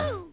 Woohoo!